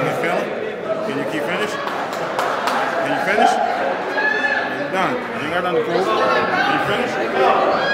Can you feeling? Can you keep finish? Can you finish? You're done. You got on the pool? Can you finish?